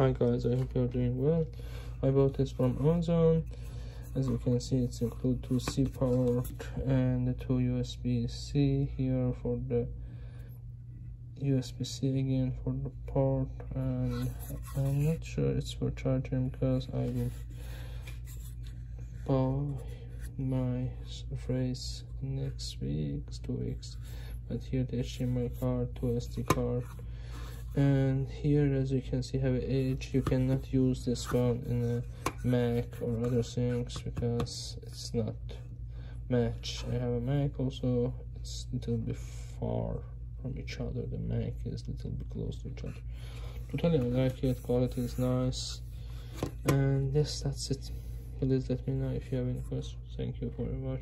hi guys. I hope you're doing well. I bought this from amazon. As you can see it's include two c port and two usb-c here for the usb-c again for the port. And i'm not sure it's for charging because i will buy my surface next week two weeks. But here the hdmi card two sd card and here as you can see have an edge you cannot use this one in a mac or other things because it's not match. I have a mac also. It's a little bit far from each other. The mac is a little bit close to each other. Totally i like it. Quality is nice. And yes that's it. Please let me know if you have any questions. Thank you watching bye